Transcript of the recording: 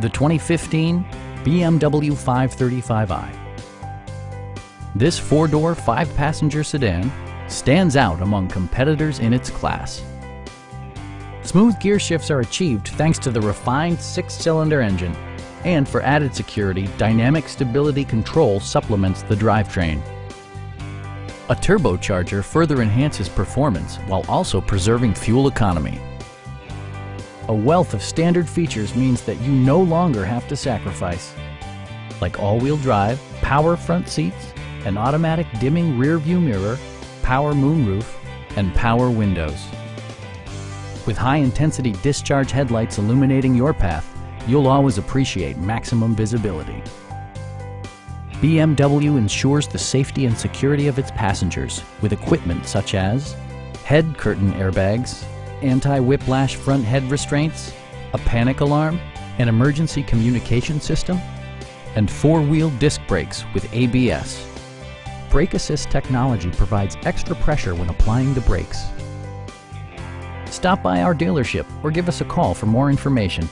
the 2015 BMW 535i. This four-door, five-passenger sedan stands out among competitors in its class. Smooth gear shifts are achieved thanks to the refined six-cylinder engine, and for added security, dynamic stability control supplements the drivetrain. A turbocharger further enhances performance while also preserving fuel economy. A wealth of standard features means that you no longer have to sacrifice, like all-wheel drive, power front seats, an automatic dimming rear view mirror, power moonroof, and power windows. With high-intensity discharge headlights illuminating your path, you'll always appreciate maximum visibility. BMW ensures the safety and security of its passengers with equipment such as head curtain airbags, anti-whiplash front head restraints, a panic alarm, an emergency communication system, and four-wheel disc brakes with ABS. Brake Assist technology provides extra pressure when applying the brakes. Stop by our dealership or give us a call for more information.